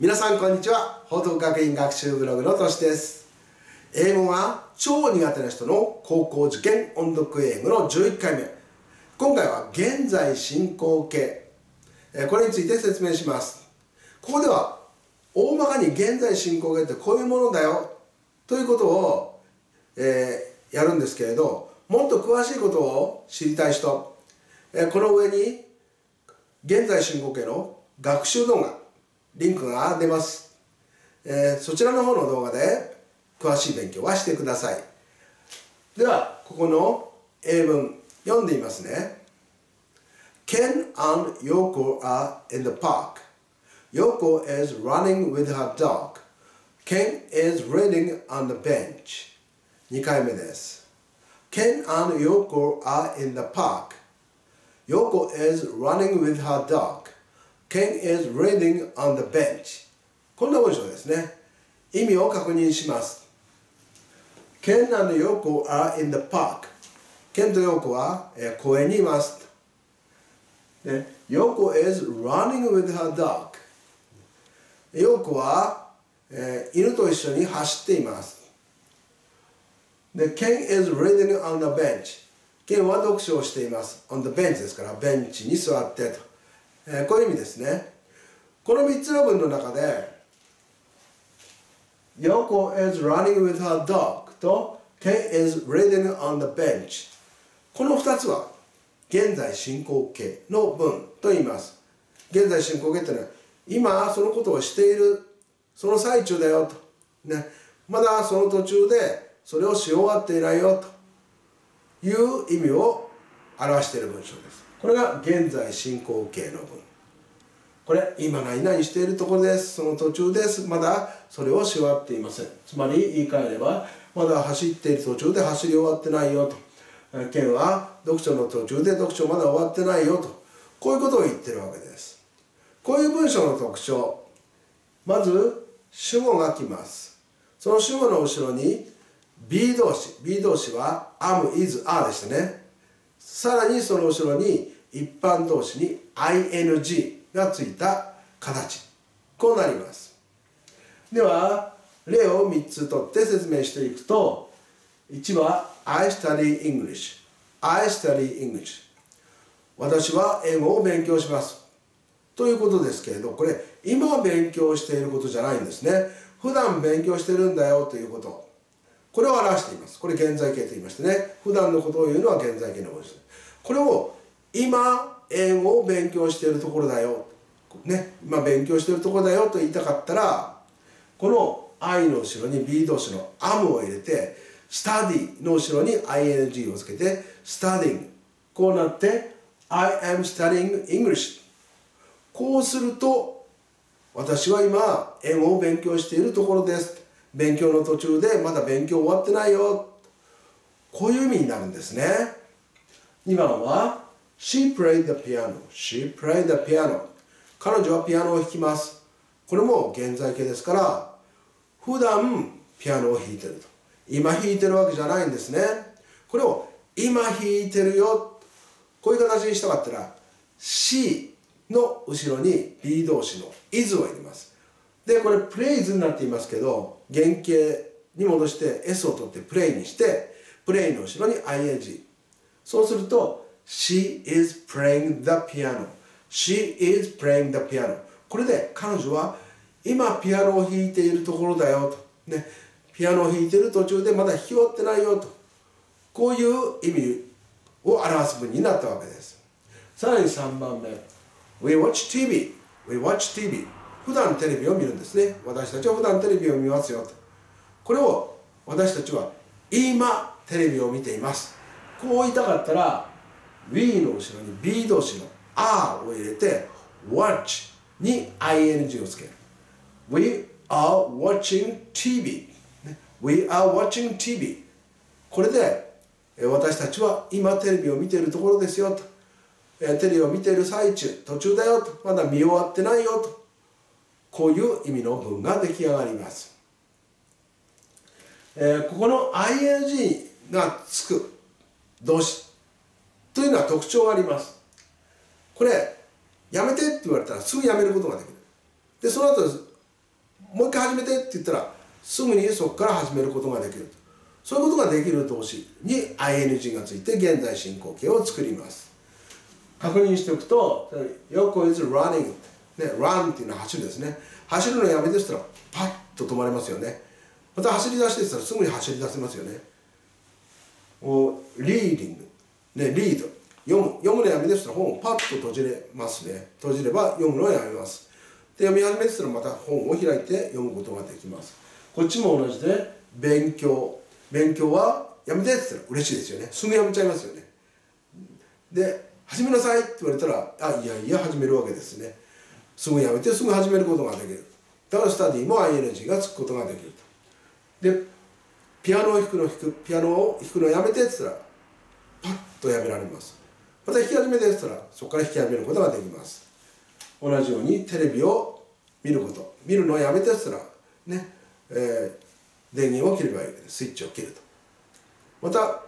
皆さんこんにちは。報徳学院学習ブログのとしです。英語が超苦手な人の高校受験音読英語の11回目。今回は現在進行形。これについて説明します。ここでは大まかに現在進行形ってこういうものだよ。ということを、えー、やるんですけれどもっと詳しいことを知りたい人、えー、この上に現在進行形の学習動画リンクが出ます、えー、そちらの方の動画で詳しい勉強はしてくださいではここの英文読んでみますね Ken and Yoko are in the park Yoko is running with her dog Ken is reading on the bench 2回目です Ken and Yoko are in the park Yoko is running with her dog Ken is reading on the bench こんな文章ですね意味を確認します Ken and Yoko are in the park ケンとヨーコは、えー、公園にいますでヨーコ is running with her dog ヨーコは、えー、犬と一緒に走っていますで Ken is reading on the bench ケンは読書をしています on the bench ですからベンチに座ってとえー、こういう意味ですね。この3つの文の中で Yoko is running with her dog と Ken is reading on the bench この2つは現在進行形の文と言います。現在進行形っていうのは今そのことをしているその最中だよと、ね、まだその途中でそれをし終わっていないよという意味を表している文章です。これが現在進行形の文。これ今何々しているところです。その途中です。まだそれをしわっていません。つまり言い換えればまだ走っている途中で走り終わってないよと。県は読書の途中で読書まだ終わってないよと。こういうことを言ってるわけです。こういう文章の特徴。まず主語が来ます。その主語の後ろに B 動詞 B 動詞は am, is, are でしたね。さらにその後ろに一般動詞に ing がついた形こうなります。では例を3つ取って説明していくと1は I study English I study English 私は英語を勉強します。ということですけれどこれ今勉強していることじゃないんですね。普段勉強してるんだよということ。これを表しています。これ現在形と言いましてね。普段のことを言うのは現在形の文字。ですこれを今英語を勉強しているところだよ、ね、今勉強しているところだよと言いたかったらこの I の後ろに B 動詞の am を入れて study の後ろに ing をつけて studying こうなって I am studying English こうすると私は今英語を勉強しているところです。勉強の途中でまだ勉強終わってないよこういう意味になるんですね2番は She played the piano. She played the piano. 彼女はピアノを弾きます。これも現在形ですから、普段ピアノを弾いてると。今弾いてるわけじゃないんですね。これを今弾いてるよ。こういう形にしたかったら、C の後ろに B 動詞の is を入れます。で、これプレイズになっていますけど、原型に戻して S を取ってプレイにして、プレイの後ろに ing。そうすると、She is playing the piano. She is playing the piano. これで彼女は今ピアノを弾いているところだよと。ね、ピアノを弾いている途中でまだ弾き終わってないよと。こういう意味を表す文になったわけです。さらに3番目。We watch TV. We watch TV. 普段テレビを見るんですね。私たちは普段テレビを見ますよと。これを私たちは今テレビを見ています。こう言いたかったら We の後ろに B 動詞の R を入れて watch に ing をつける。We are watching TV We are watching TV これで私たちは今テレビを見ているところですよと。テレビを見ている最中途中だよと。まだ見終わってないよと。こういう意味の文が出来上がります、えー、ここの ing がつく動詞というのは特徴があります。これやめてって言われたらすぐやめることができる。でその後もう一回始めてって言ったらすぐにそこから始めることができるそういうことができる動詞に ing がついて現在進行形を作ります。確認しておくと「横 is running」ね、run っていうのは走るですね。走るのやめてしたらパッと止まりますよね。また走り出してたらすぐに走り出せますよね。おリーディング。ねリード読む。読むのやめてしたら本をパッと閉じれますね。閉じれば読むのをやめます。で読み始めてたらまた本を開いて読むことができます。こっちも同じで勉強。勉強はやめてって言ったら嬉しいですよね。すぐやめちゃいますよね。で始めなさいって言われたらあいやいや始めるわけですね。すぐやめてすぐ始めることができる。だからスタディも ING がつくことができると。でピアノを弾くの弾くピアノを弾くのやめてって言ったらパッとやめられます。また弾き始めてって言ったらそこから弾き始めることができます。同じようにテレビを見ること。見るのをやめてって言ったらね、えー、電源を切ればいいスイッチを切ると。また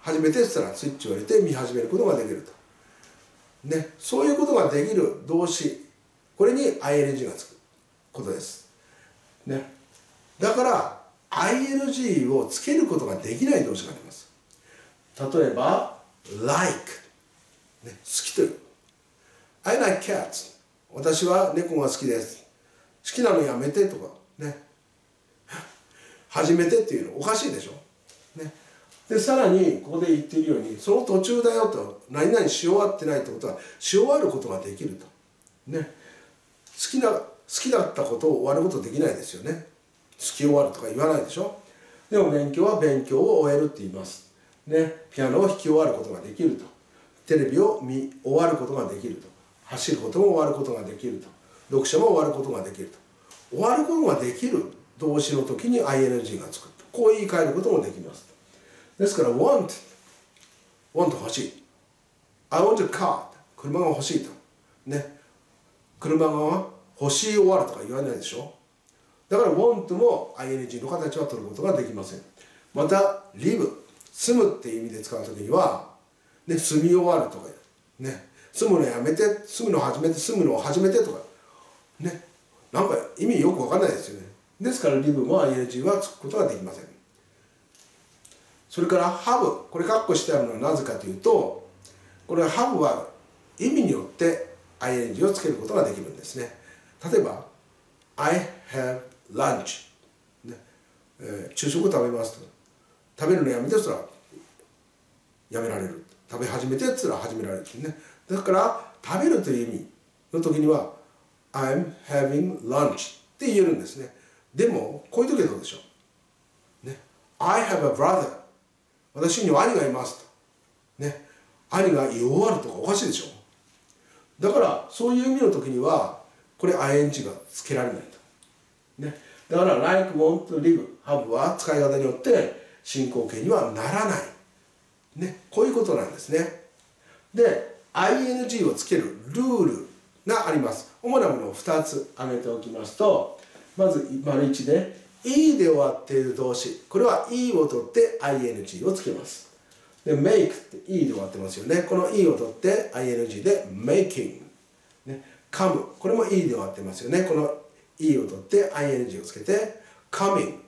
始めてって言ったらスイッチを入れて見始めることができると。ね、そういうことができる動詞これに ing がつくことです、ね、だから ing をつけることができない動詞があります。例えば like、ね、好きという。I like cats 私は猫が好きです。好きなのやめてとか。ね。始めてっていうのおかしいでしょ。ね。でさらにここで言っているようにその途中だよと。何々し終わってないってことはし終わることができると。ね。きな好きだったことを終わることできないですよね。好き終わるとか言わないでしょ。でも勉強は勉強を終えるって言います。ね。ピアノを弾き終わることができると。テレビを見終わることができると。走ることも終わることができると。読書も終わることができると。終わることができる動詞の時に ing がつくこう言い換えることもできます。ですから want want 欲しい。I want a car 車が欲しいと。ね。車が欲しい終わるとか言わないでしょ？だから want も ing の形は取ることができません。また live 住むっていう意味で使う時には、ね、住み終わるとかね。住むのやめて住むの始めて住むのを始めてとか。ね。なんか意味よくわかんないですよね。ですから live も ing はつくことができません。それから have これカッコしてあるのはなぜかというとこれ have は意味によって ing をつけることができるんですね。例えば I have lunch、ね。えー、昼食を食べますと。食べるのやめてそらやめられる。食べ始めてつら始められるね。だから食べるという意味の時には I'm having lunch って言えるんですね。でもこういう時はどうでしょう。ね。I have a brother 私には兄がいますと。ね。兄が言い終わるとかおかしいでしょ。だからそういう意味の時にはこれ ing がつけられないと。ね。だから like, want, live, have は使い方によって進行形にはならない。ね。こういうことなんですね。で、ing をつけるルールがあります。主なものを2つ挙げておきますと、まず丸1で E で終わっている動詞これは E を取って ing をつけますで make って E で終わってますよね。この E を取って ing で making ね come これも E で終わってますよね。この E を取って ing をつけて coming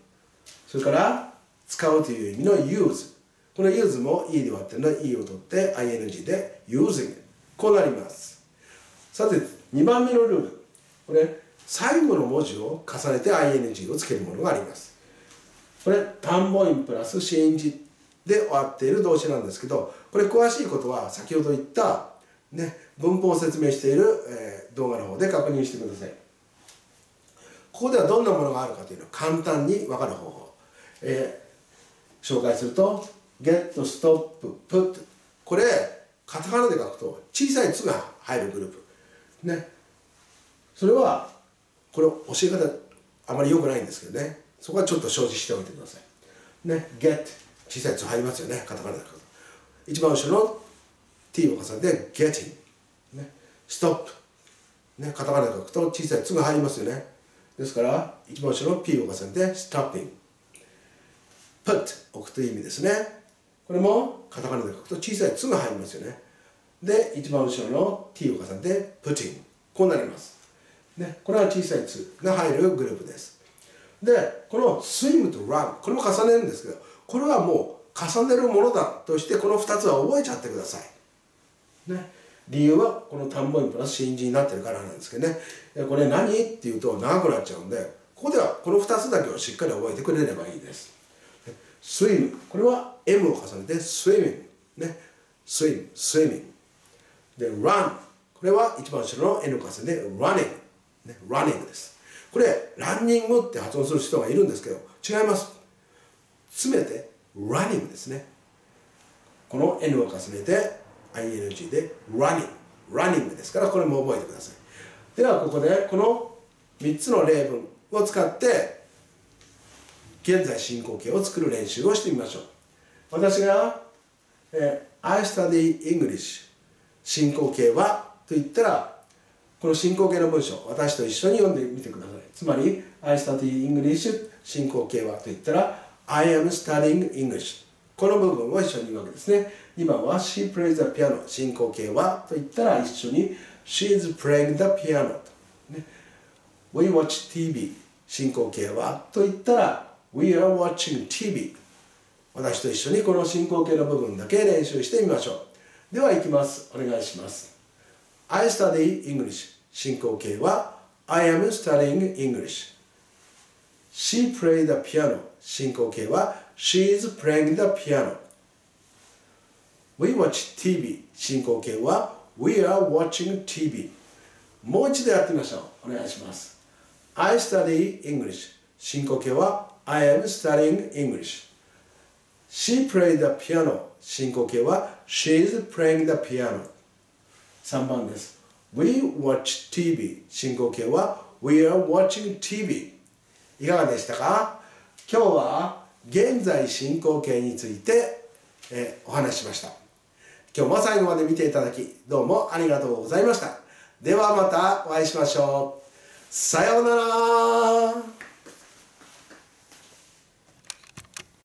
それから使うという意味の use この use も E で終わってるのは E を取って ing で using こうなります。さて2番目のルール。これ最後の文字を重ねて ing をつけるものがあります。これ単母音プラス子音字で終わっている動詞なんですけどこれ詳しいことは先ほど言った、ね、文法を説明している、えー、動画の方で確認してください。ここではどんなものがあるかというのを簡単に分かる方法、えー、紹介すると get, stop, put これカタカナで書くと小さい「つ」が入るグループ。ね。それはこれ教え方あまり良くないんですけどね。そこはちょっと承知しておいてください。ね。get 小さい「つ」入りますよねカタカナで書くと一番後ろの t を重ねて getting ね。Stop ねカタカナで書くと小さい「つ」が入りますよね。ですから一番後ろの p を重ねて stopping put 置くという意味ですね。これもカタカナで書くと小さい「つ」が入りますよね。で一番後ろの t を重ねて putting こうなります。ね、これは小さい「つ」が入るグループです。でこの swim と run これも重ねるんですけどこれはもう重ねるものだとしてこの2つは覚えちゃってください、ね、理由はこの単母音プラス新字になってるからなんですけどね。これ何？っていうと長くなっちゃうんでここではこの2つだけをしっかり覚えてくれればいいです。swim これは M を重ねて swimming ね。swim swimming で run これは一番後ろの N を重ねて running ね。running です。これランニングって発音する人がいるんですけど違います。詰めて running ですね。この N を重ねて ing で running running ですからこれも覚えてください。ではここでこの3つの例文を使って現在進行形を作る練習をしてみましょう。私が、えー、I study English 進行形はと言ったらこの進行形の文章私と一緒に読んでみてください。つまり I study English 進行形はと言ったら I am studying English この部分を一緒に言うわけですね今は She plays the piano 進行形はと言ったら一緒に She's playing the piano と、ね、We watch TV 進行形はと言ったら We are watching TV 私と一緒にこの進行形の部分だけ練習してみましょうでは行きますお願いします I study English 進行形は I am studying English She played the piano 進行形は She is playing the piano We watch TV 進行形は We are watching TV もう一度やってみましょうお願いします I study English 進行形は I am studying English She played the piano 進行形は She is playing the piano 3番です We watch TV 進行形は We are watching TV いかがでしたか？今日は現在進行形について、え、お話ししました。今日も最後まで見ていただきどうもありがとうございました。ではまたお会いしましょう。さようなら。